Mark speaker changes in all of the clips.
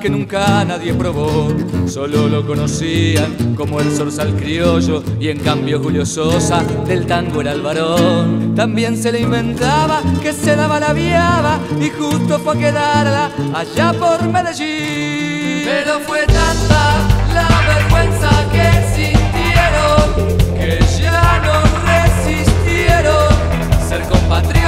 Speaker 1: que nunca nadie probó. Solo lo conocían como el zorzal criollo y en cambio Julio Sosa del tango era el varón. También se le inventaba que se daba la balabiaba y justo fue a quedarla allá por Medellín. Pero fue tanta la vergüenza que sintieron que ya no resistieron ser compatriotas.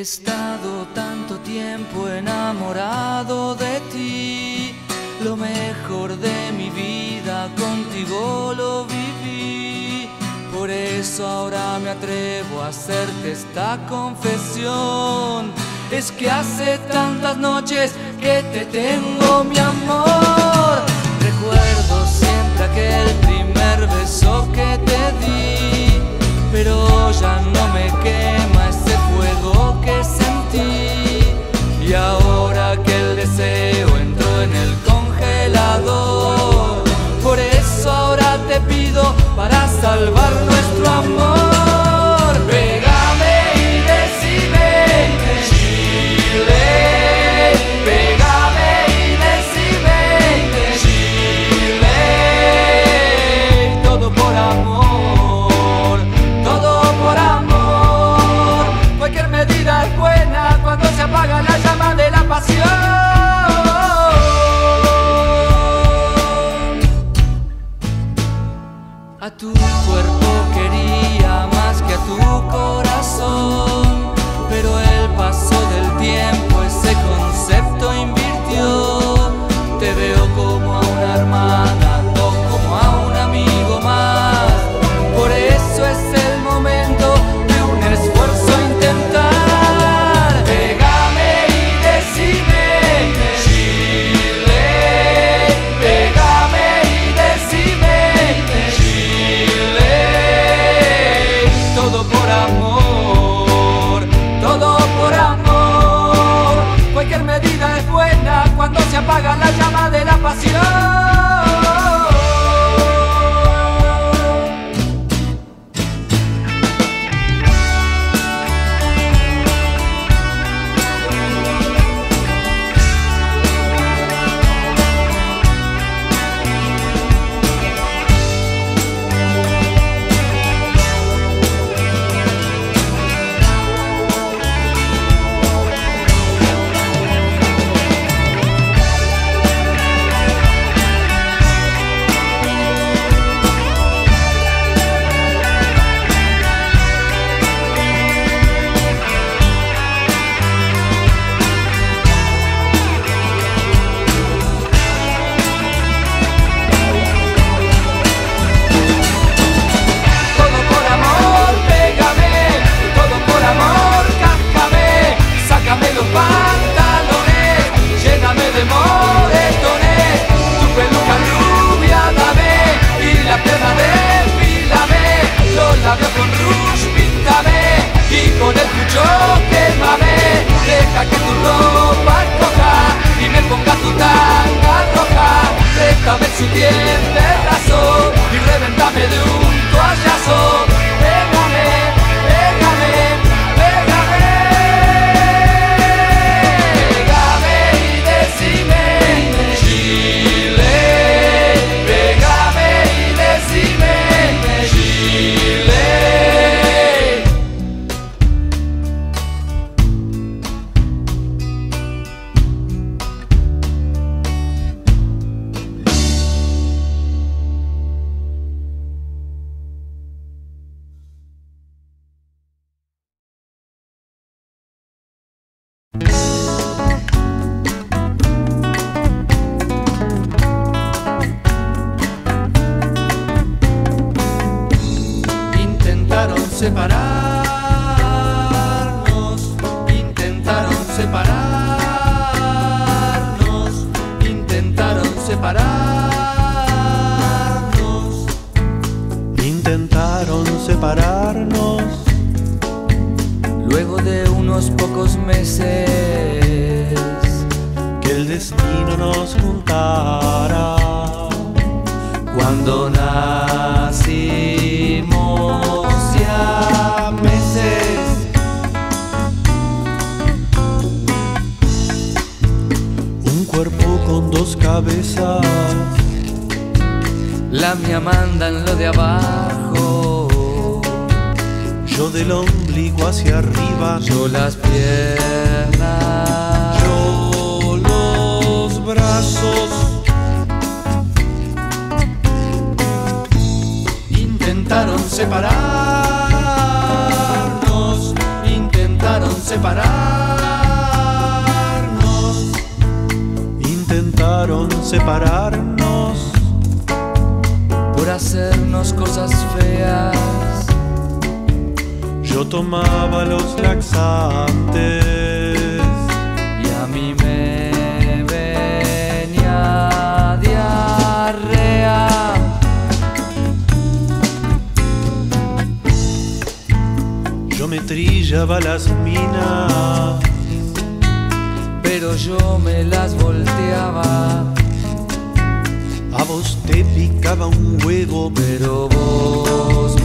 Speaker 1: He estado tanto tiempo enamorado de ti, lo mejor de mi vida contigo lo viví. Por eso ahora me atrevo a hacerte esta confesión. Es que hace tantas noches que te tengo mi amor. Recuerdo siempre aquel primer beso que te di, pero ya no me queda. salvar nuestro amor. A tu cuerpo quería más
Speaker 2: que a
Speaker 1: tu corazón. Unos pocos meses.
Speaker 2: que el destino nos juntara.
Speaker 1: Cuando nacimos ya meses,
Speaker 2: Un cuerpo con dos cabezas,
Speaker 1: la mía manda en lo de abajo,
Speaker 2: yo del hacia arriba,
Speaker 1: yo las piernas,
Speaker 2: yo los brazos.
Speaker 1: intentaron separarnos, intentaron separarnos,
Speaker 2: Intentaron separarnos,
Speaker 1: por hacernos cosas feas.
Speaker 2: Yo tomaba los laxantes.
Speaker 1: Y a mí me venía diarrea.
Speaker 2: Yo me trillaba las minas,
Speaker 1: Pero yo me las volteaba.
Speaker 2: a vos te picaba un huevo,
Speaker 1: Pero vos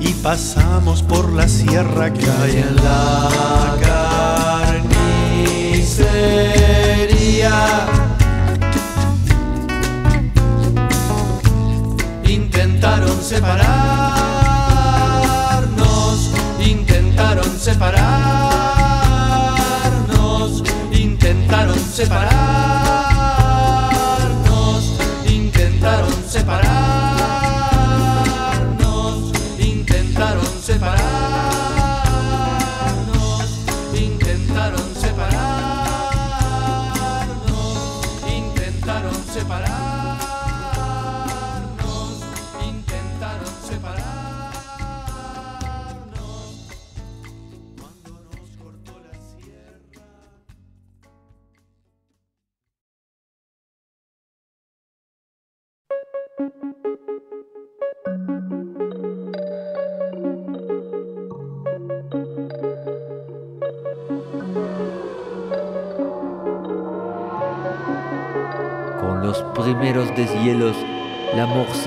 Speaker 2: y
Speaker 1: pasamos por la sierra que hay en la carnicería. Intentaron separarnos, intentaron separarnos, intentaron separarnos,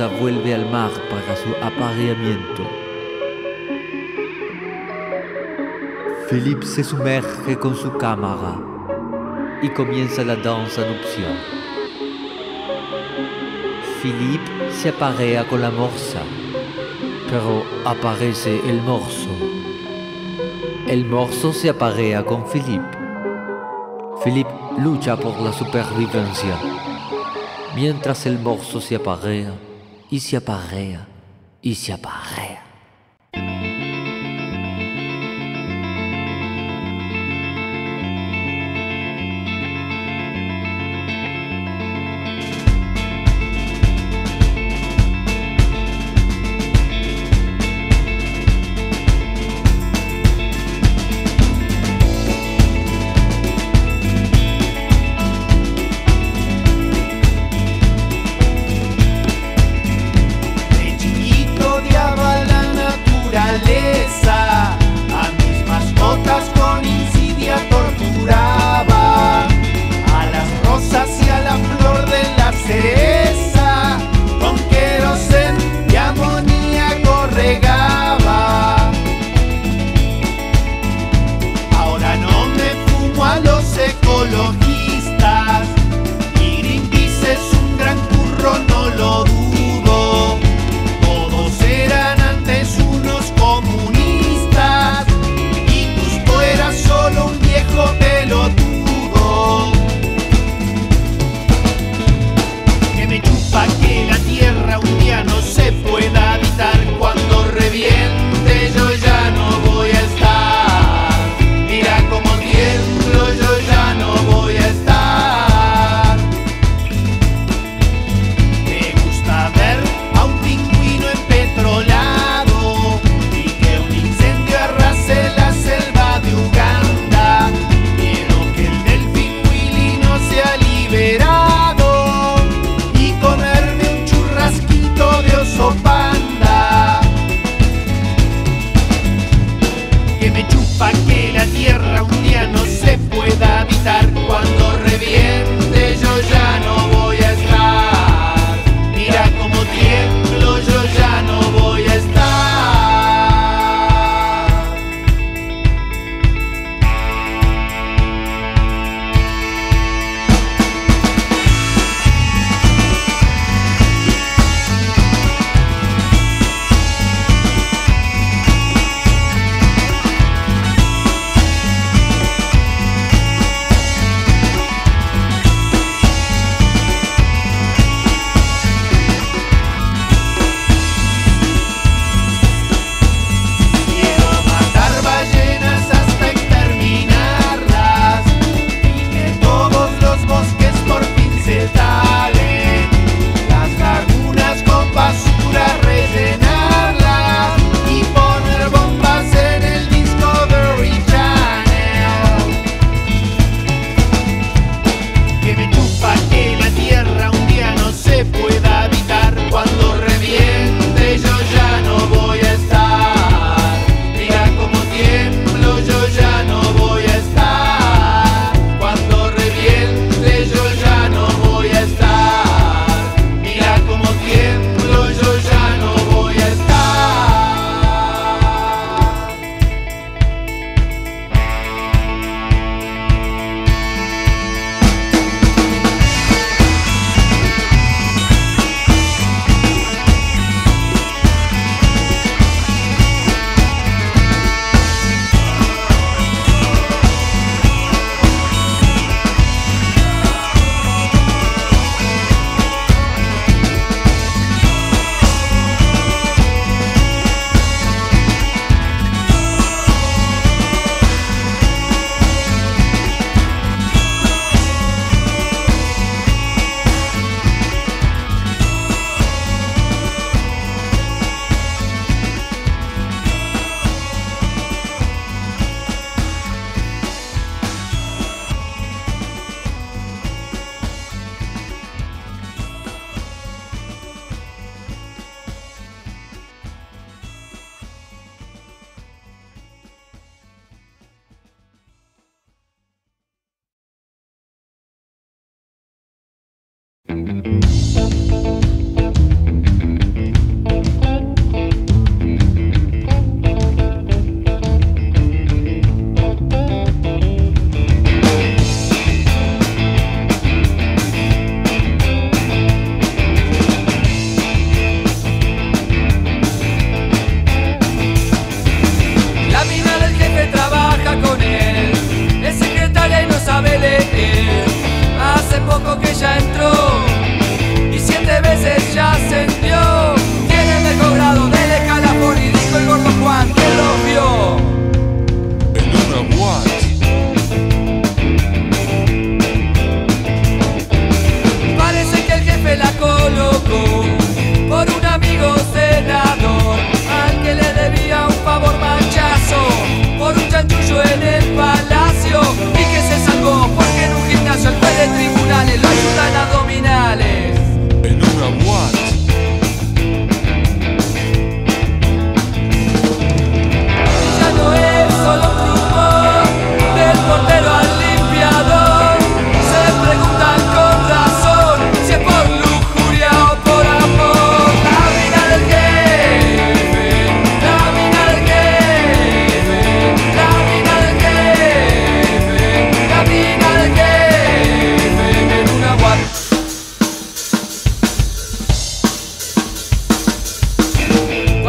Speaker 3: vuelve al mar para su apareamiento. Philippe se sumerge con su cámara y comienza la danza nupcial. Philippe se aparea con la morsa, pero aparece el morso. El morso se aparea con Philippe. Philippe lucha por la supervivencia, mientras el morso se aparea y se aparea y se aparea.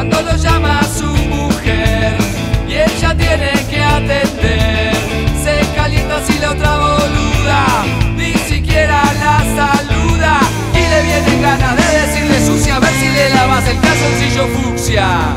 Speaker 1: Cuando lo
Speaker 4: llama su mujer
Speaker 1: y ella tiene que atender, se calienta si la otra boluda ni siquiera la saluda y le vienen ganas de decirle sucia a ver si le lavas el calzoncillo fucsia.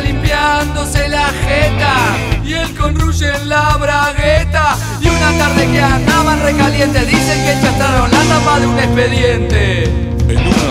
Speaker 1: limpiándose la jeta y él con Ruge en la bragueta. Y una tarde que andaban recaliente, dicen que chastraron la tapa de un expediente.
Speaker 4: En una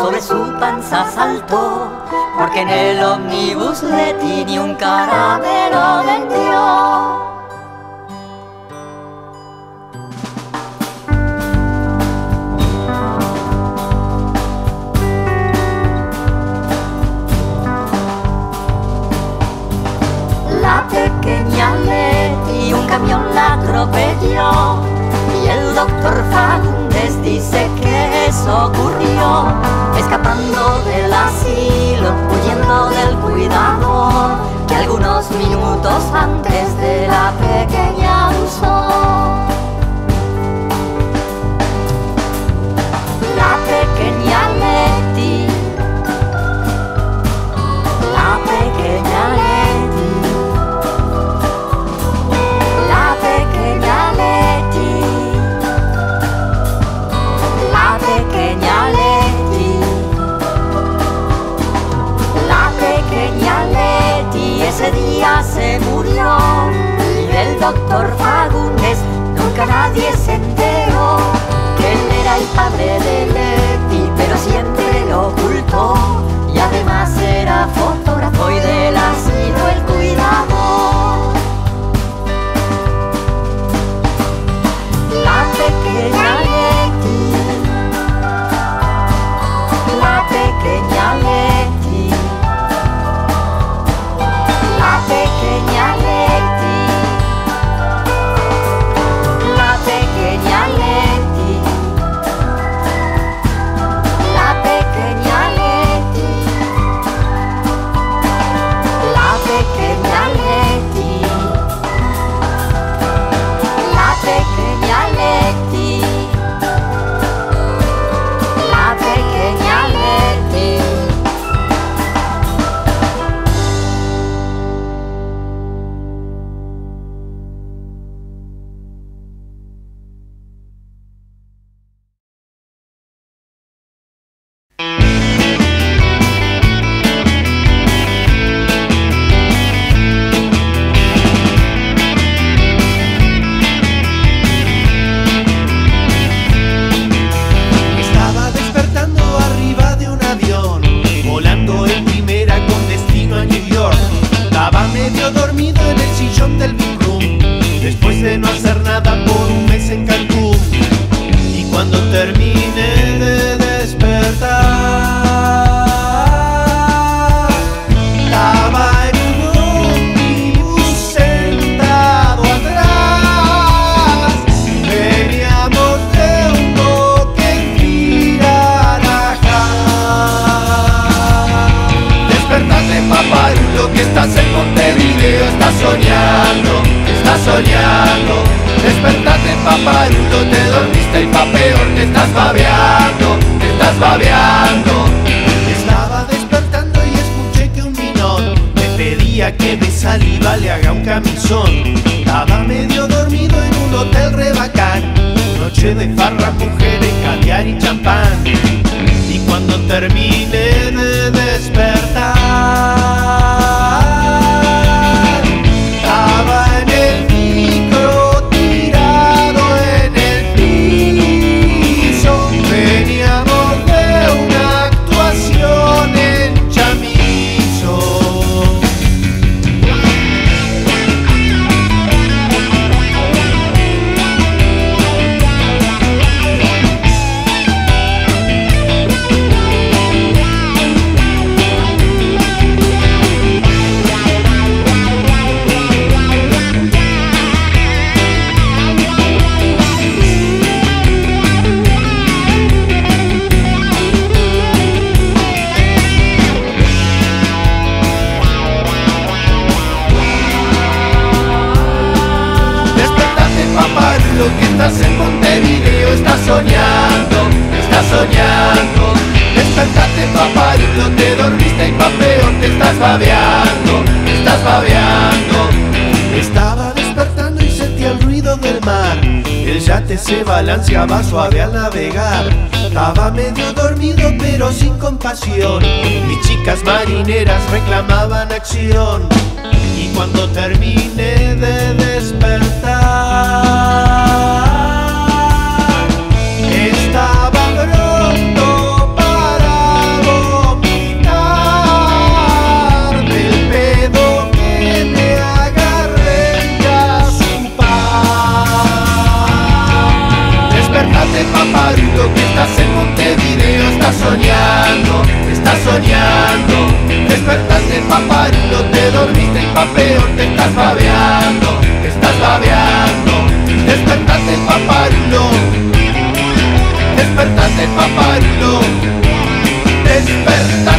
Speaker 5: sobre su panza saltó, porque en el omnibus le tiene un caramelo vendió. La pequeña y un camión la atropelló y el doctor Fagundes dice que ocurrió, escapando del asilo, huyendo del cuidado que algunos minutos antes
Speaker 1: soñando. Despertaste pa' te dormiste y papeo, te estás babeando Te estás babeando.
Speaker 2: Despertaste pa' parirlo Despertaste pa' parirlo Despertaste.